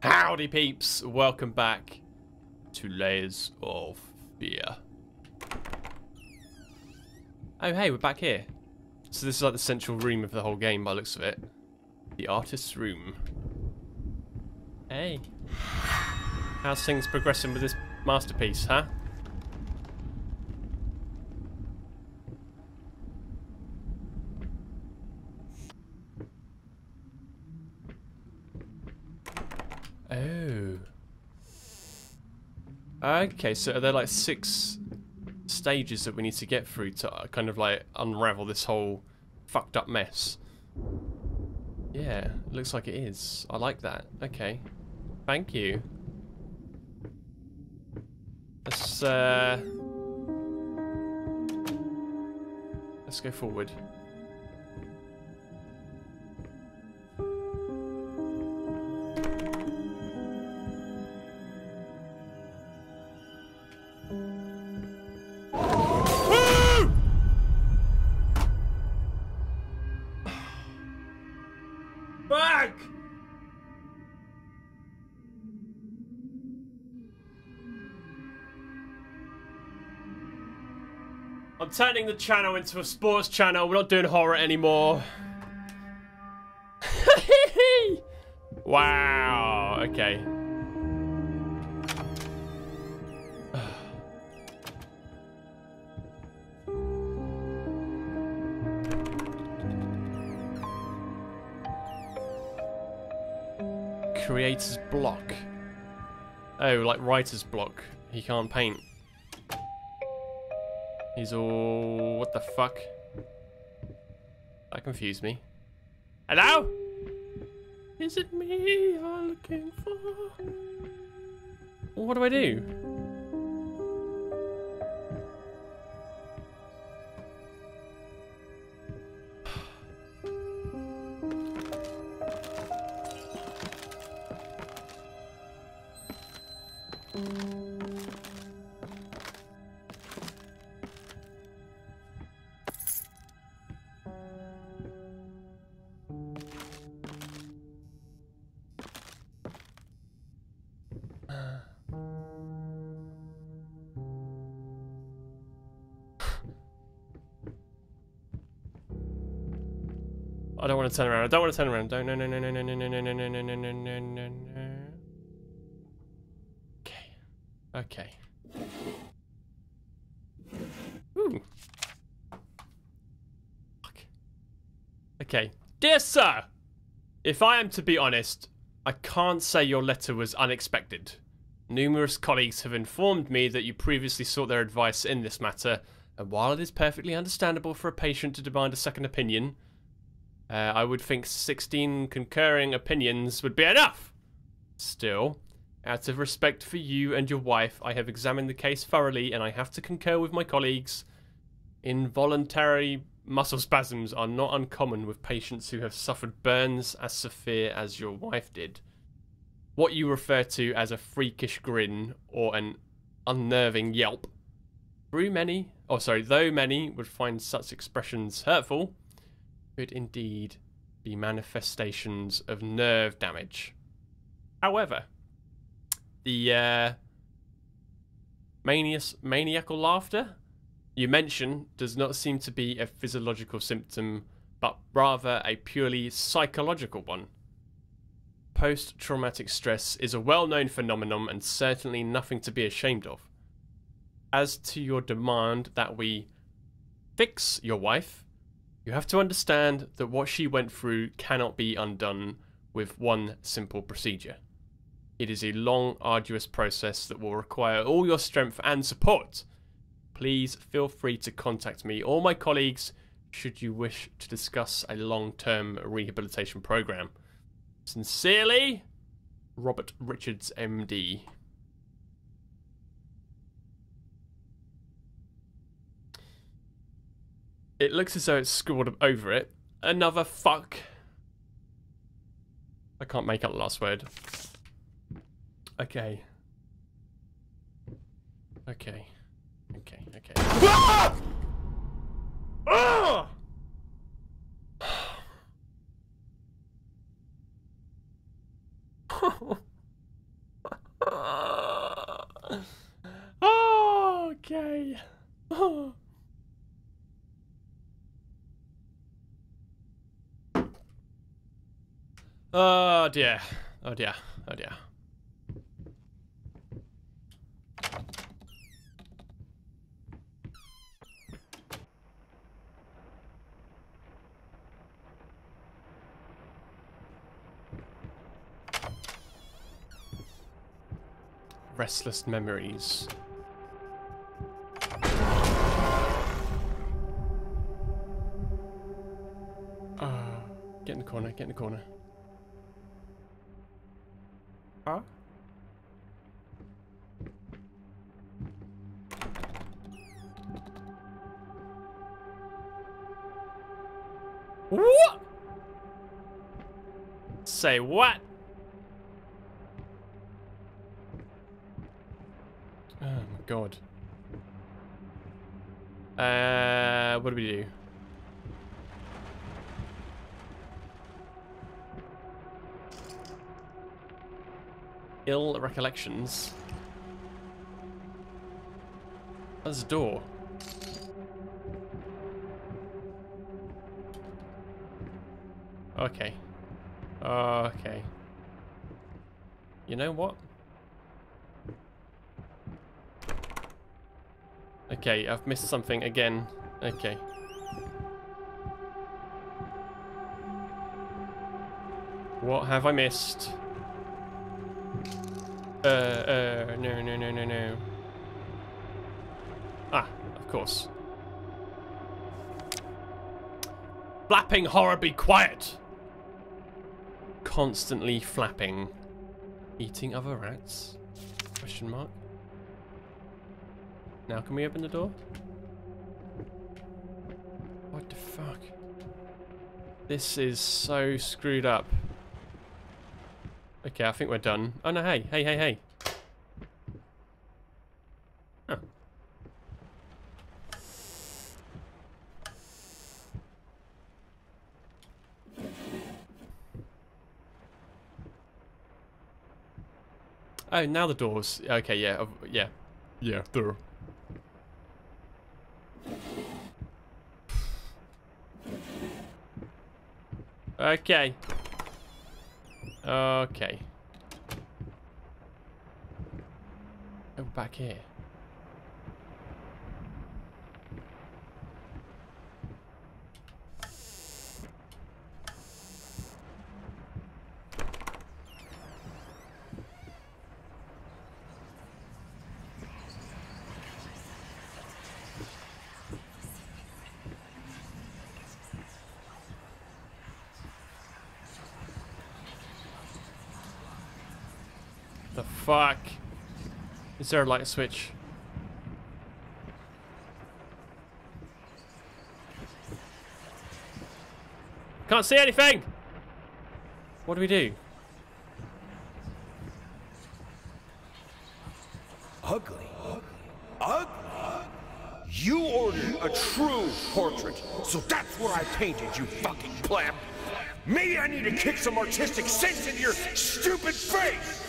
Howdy peeps, welcome back to Layers of Fear. Oh hey, we're back here. So this is like the central room of the whole game by looks of it. The artist's room. Hey. How's things progressing with this masterpiece, huh? Oh. Okay, so are there like six stages that we need to get through to uh, kind of like unravel this whole fucked up mess? Yeah, looks like it is. I like that. Okay. Thank you. Let's, uh... Let's go forward. I'm turning the channel into a sports channel. We're not doing horror anymore. wow. Okay. Creator's block. Oh, like writer's block. He can't paint. He's all... What the fuck? That confused me. Hello? Is it me you're looking for? What do I do? I don't want to turn around. I don't want to turn around. Don't. No. No. No. No. No. No. No. No. No. No. No. No. No. No. No. Okay. Okay. Ooh. Fuck. Okay. Dear sir, if I am to be honest, I can't say your letter was unexpected. Numerous colleagues have informed me that you previously sought their advice in this matter, and while it is perfectly understandable for a patient to demand a second opinion, uh, I would think 16 concurring opinions would be enough. Still, out of respect for you and your wife, I have examined the case thoroughly and I have to concur with my colleagues. Involuntary muscle spasms are not uncommon with patients who have suffered burns as severe as your wife did. What you refer to as a freakish grin or an unnerving yelp. Through many, oh sorry, though many would find such expressions hurtful, could indeed be manifestations of nerve damage. However, the uh, manias, maniacal laughter you mention does not seem to be a physiological symptom, but rather a purely psychological one. Post traumatic stress is a well known phenomenon and certainly nothing to be ashamed of. As to your demand that we fix your wife, you have to understand that what she went through cannot be undone with one simple procedure. It is a long, arduous process that will require all your strength and support. Please feel free to contact me or my colleagues should you wish to discuss a long term rehabilitation program. Sincerely, Robert Richards, MD. It looks as though it's scribbled over it. Another fuck. I can't make out the last word. Okay. Okay. Okay, okay. Ah! Ah! oh, okay. Oh. Oh dear. Oh dear. Oh dear. Restless memories. Uh, get in the corner, get in the corner. What? Say what? Oh my god. Uh, what do we do? Ill recollections. There's a door. Okay. Okay. You know what? Okay, I've missed something again. Okay. What have I missed? Uh, uh, no, no, no, no, no. Ah, of course. Flapping horror, be quiet! Constantly flapping. Eating other rats? Question mark. Now can we open the door? What the fuck? This is so screwed up. Okay, I think we're done. Oh no, hey, hey, hey, hey. Huh. Oh, now the doors. Okay, yeah, yeah. Yeah, there. Okay. Okay. Oh, back here. The fuck? Is there a light switch? Can't see anything! What do we do? Ugly. Ugly. You ordered a true portrait, so that's what I painted, you fucking pleb. Maybe I need to kick some artistic sense into your stupid face!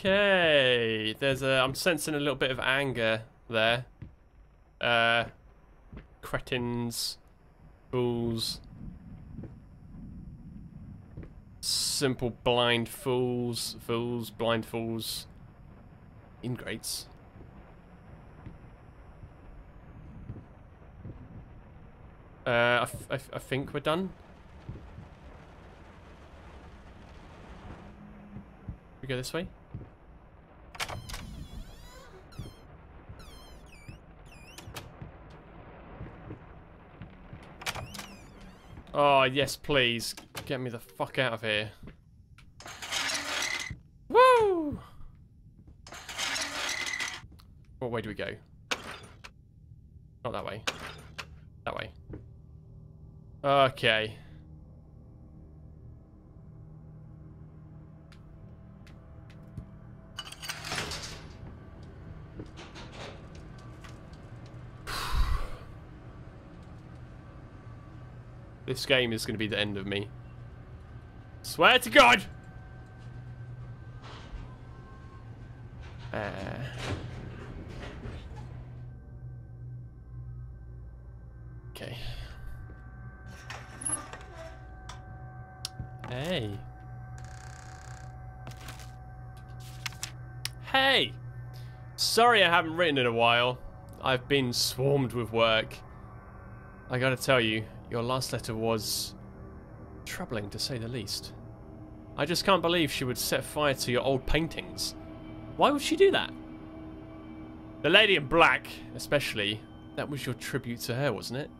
Okay. There's a I'm sensing a little bit of anger there. Uh cretins, fools. Simple blind fools, fools, blind fools. Ingrates. Uh, I, think we're done. We go this way? Oh, yes, please. Get me the fuck out of here. Woo! Oh, what way do we go? Not that way. That way. Okay. This game is going to be the end of me. Swear to God! Uh... Okay. Hey. Hey! Sorry I haven't written in a while. I've been swarmed with work. I gotta tell you, your last letter was troubling to say the least. I just can't believe she would set fire to your old paintings. Why would she do that? The lady in black, especially, that was your tribute to her, wasn't it?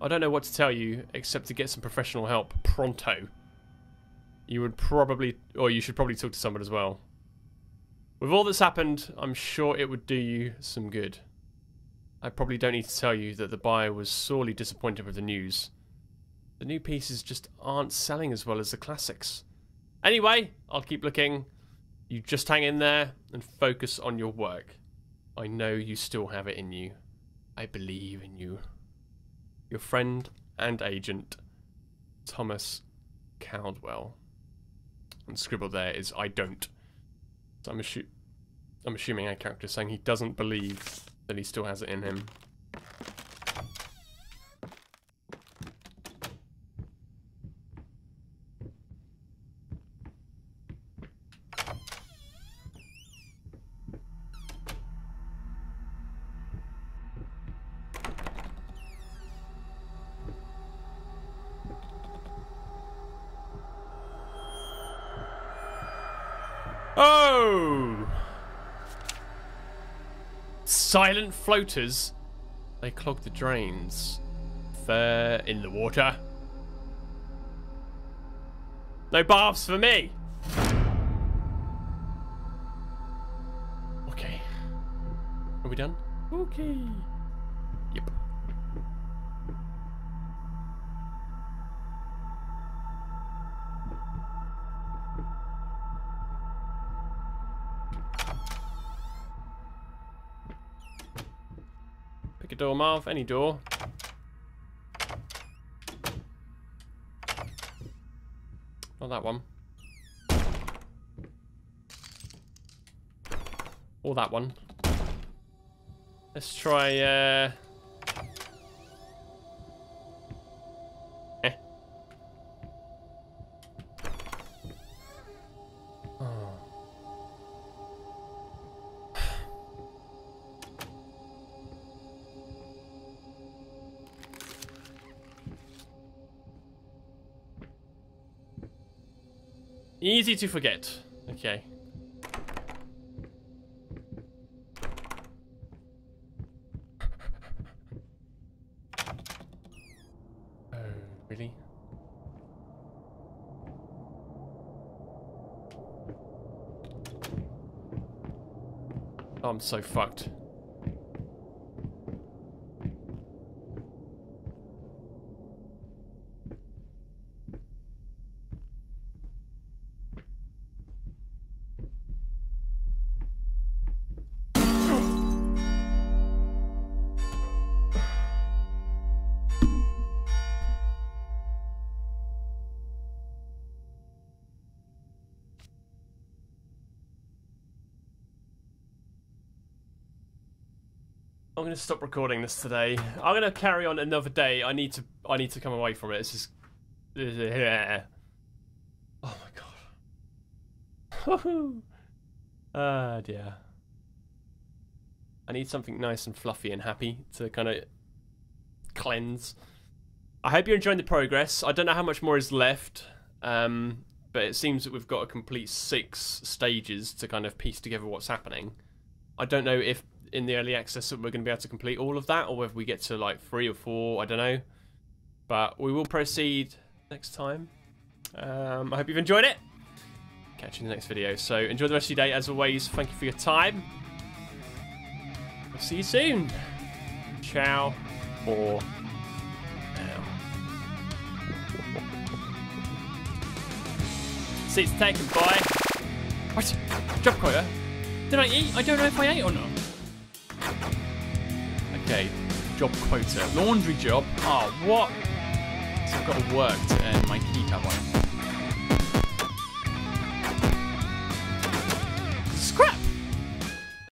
I don't know what to tell you, except to get some professional help, pronto. You would probably, or you should probably talk to someone as well. With all that's happened, I'm sure it would do you some good. I probably don't need to tell you that the buyer was sorely disappointed with the news. The new pieces just aren't selling as well as the classics. Anyway, I'll keep looking. You just hang in there and focus on your work. I know you still have it in you. I believe in you. Your friend and agent, Thomas Caldwell. And scribbled there is I don't. So I'm, assu I'm assuming our character is saying he doesn't believe that he still has it in him. Oh! Silent floaters. They clog the drains. Fair in the water. No baths for me. Okay. Are we done? Okay. Pick a door, Marv. Any door. Not that one. Or that one. Let's try, uh... Easy to forget. Okay. Oh, really? Oh, I'm so fucked. I'm gonna stop recording this today. I'm gonna carry on another day. I need to. I need to come away from it. It's just. Oh my god. Ah dear. I need something nice and fluffy and happy to kind of cleanse. I hope you're enjoying the progress. I don't know how much more is left, um, but it seems that we've got a complete six stages to kind of piece together what's happening. I don't know if in the early access that we're going to be able to complete all of that, or whether we get to like three or four. I don't know, but we will proceed next time. Um, I hope you've enjoyed it. Catch you in the next video. So enjoy the rest of your day. As always, thank you for your time. I'll see you soon. Ciao for now. Seats taken, boy. What? Drop quota? Did I eat? I don't know if I ate or not. Okay, job quota. Laundry job. Oh, what? So I've got to work to earn my key keep